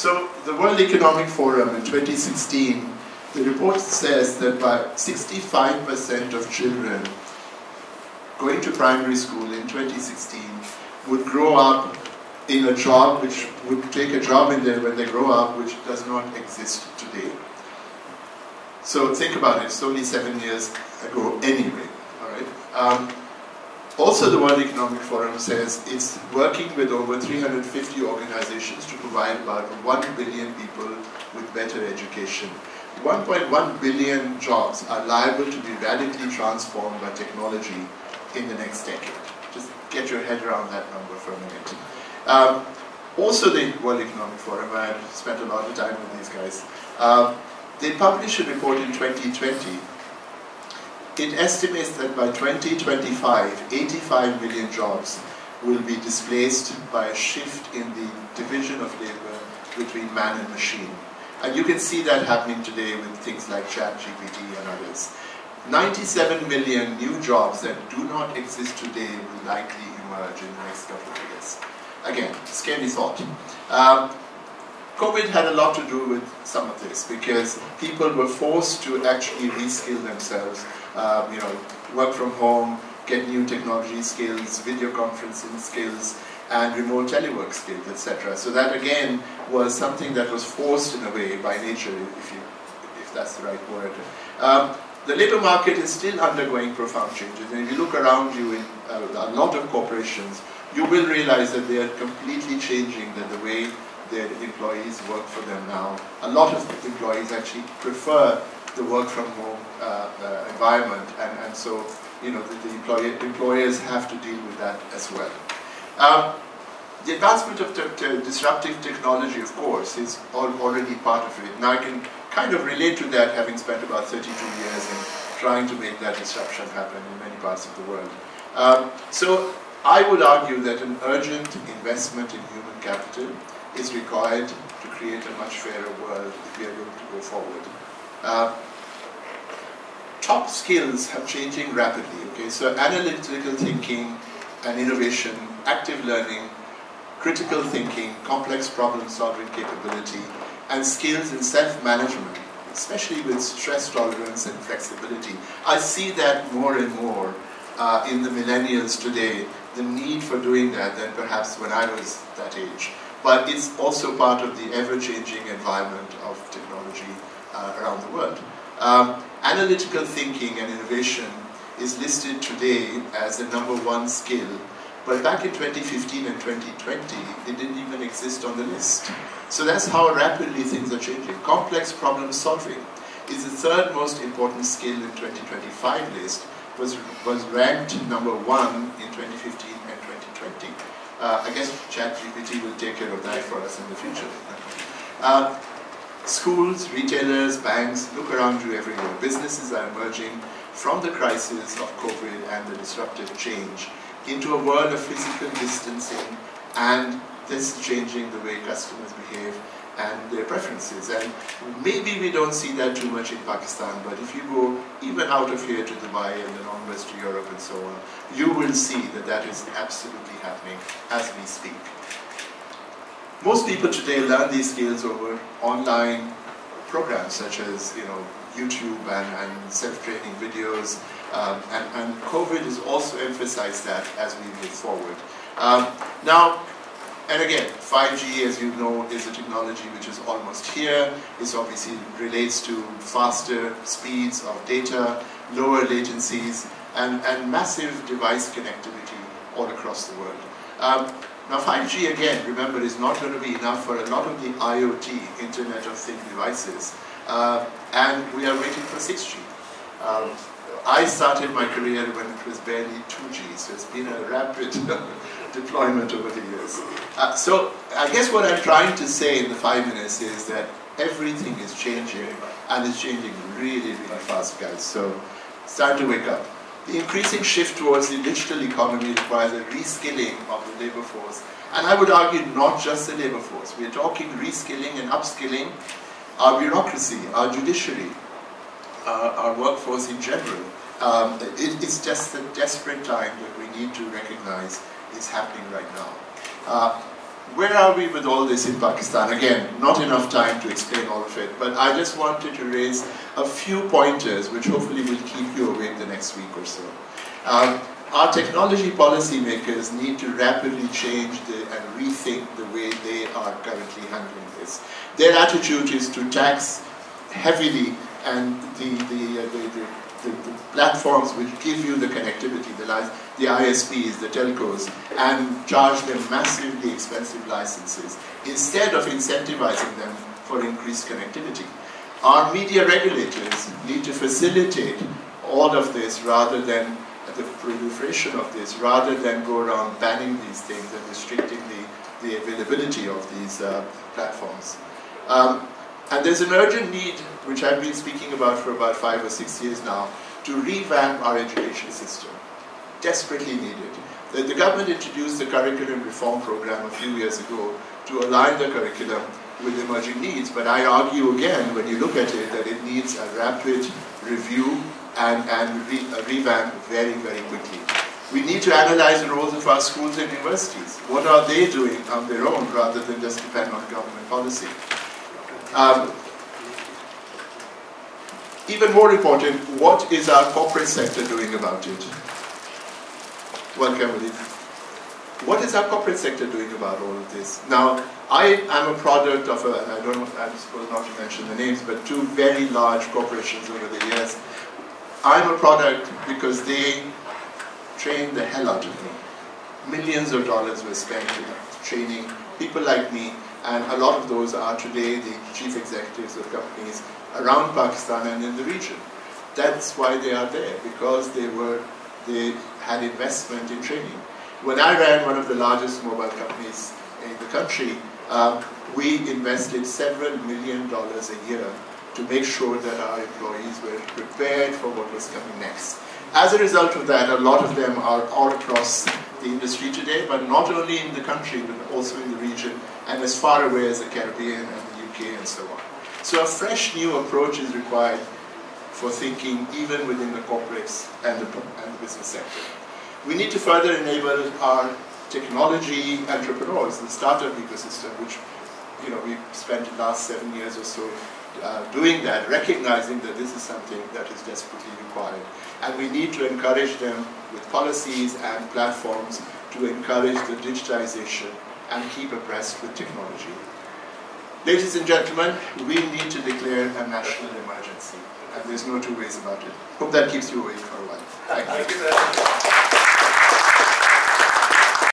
So the World Economic Forum in 2016, the report says that by 65% of children going to primary school in 2016 would grow up in a job which would take a job in there when they grow up which does not exist today. So think about it, it's only seven years ago anyway. All right. Um, also, the World Economic Forum says it's working with over 350 organizations to provide about 1 billion people with better education. 1.1 billion jobs are liable to be radically transformed by technology in the next decade. Just get your head around that number for a minute. Um, also, the World Economic Forum, I spent a lot of time with these guys, um, they published a report in 2020. It estimates that by 2025, 85 million jobs will be displaced by a shift in the division of labor between man and machine. And you can see that happening today with things like ChatGPT and others. 97 million new jobs that do not exist today will likely emerge in the next couple of years. Again, scary thought. Um, COVID had a lot to do with some of this because people were forced to actually reskill themselves, um, you know, work from home, get new technology skills, video conferencing skills, and remote telework skills, etc. So that again was something that was forced in a way by nature, if you, if that's the right word. Um, the labor market is still undergoing profound changes. And if you look around you in uh, a lot of corporations, you will realize that they are completely changing the, the way their employees work for them now. A lot of employees actually prefer the work from home uh, uh, environment, and, and so you know the, the employer, employers have to deal with that as well. Um, the advancement of disruptive technology, of course, is already part of it. Now I can kind of relate to that having spent about 32 years in trying to make that disruption happen in many parts of the world. Um, so I would argue that an urgent investment in human capital is required to create a much fairer world if we are going to go forward. Uh, top skills are changing rapidly. Okay, so analytical thinking and innovation, active learning, critical thinking, complex problem-solving capability, and skills in self-management, especially with stress tolerance and flexibility. I see that more and more uh, in the millennials today, the need for doing that than perhaps when I was that age. But it's also part of the ever-changing environment of technology uh, around the world. Um, analytical thinking and innovation is listed today as the number one skill but back in 2015 and 2020, it didn't even exist on the list. So that's how rapidly things are changing. Complex problem solving is the third most important skill in 2025 list, was, was ranked number one in 2015 and 2020. Uh, I guess ChatGPT will take care of that for us in the future. Uh, schools, retailers, banks, look around you everywhere. Businesses are emerging from the crisis of COVID and the disruptive change into a world of physical distancing and this is changing the way customers behave and their preferences. And maybe we don't see that too much in Pakistan, but if you go even out of here to Dubai and then onwards to Europe and so on, you will see that that is absolutely happening as we speak. Most people today learn these skills over online programs such as you know YouTube and, and self-training videos um, and, and, COVID has also emphasized that as we move forward. Um, now, and again, 5G, as you know, is a technology which is almost here. It obviously relates to faster speeds of data, lower latencies, and, and massive device connectivity all across the world. Um, now 5G, again, remember, is not going to be enough for a lot of the IoT, Internet of Things devices. Uh, and we are waiting for 6G. Um, I started my career when it was barely 2G, so it's been a rapid deployment over the years. Uh, so I guess what I'm trying to say in the five minutes is that everything is changing, and it's changing really, really fast, guys. So it's time to wake up. The increasing shift towards the digital economy requires a reskilling of the labor force. And I would argue not just the labor force. We're talking reskilling and upskilling our bureaucracy, our judiciary, uh, our workforce in general. Um, it, it's just a desperate time that we need to recognize is happening right now. Uh, where are we with all this in Pakistan? Again, not enough time to explain all of it, but I just wanted to raise a few pointers which hopefully will keep you awake the next week or so. Um, our technology policymakers need to rapidly change the, and rethink the way they are currently handling this. Their attitude is to tax heavily and the, the, uh, the, the, the platforms which give you the connectivity, the, the ISPs, the telcos, and charge them massively expensive licenses instead of incentivizing them for increased connectivity. Our media regulators need to facilitate all of this rather than the proliferation of this, rather than go around banning these things and restricting the, the availability of these uh, platforms. Um, and there's an urgent need, which I've been speaking about for about five or six years now, to revamp our education system. Desperately needed. The, the government introduced the curriculum reform program a few years ago to align the curriculum with emerging needs, but I argue again, when you look at it, that it needs a rapid review and, and re, revamp very, very quickly. We need to analyze the roles of our schools and universities. What are they doing on their own rather than just depend on government policy? Um, even more important, what is our corporate sector doing about it? Welcome, Walid. What is our corporate sector doing about all of this? Now, I am a product of, a, I don't know, I'm supposed not to mention the names, but two very large corporations over the years. I'm a product because they trained the hell out of me. Millions of dollars were spent in training people like me and a lot of those are today the chief executives of companies around Pakistan and in the region. That's why they are there, because they were they had investment in training. When I ran one of the largest mobile companies in the country, uh, we invested several million dollars a year to make sure that our employees were prepared for what was coming next. As a result of that, a lot of them are all across the industry today, but not only in the country, but also in the region, and as far away as the Caribbean and the UK and so on. So a fresh new approach is required for thinking even within the corporates and the, and the business sector. We need to further enable our technology entrepreneurs, the startup ecosystem, which you know, we spent the last seven years or so uh, doing that, recognizing that this is something that is desperately required. And we need to encourage them with policies and platforms to encourage the digitization and keep abreast with technology. Ladies and gentlemen, we need to declare a national emergency, and there's no two ways about it. Hope that keeps you awake for a while. Thank you.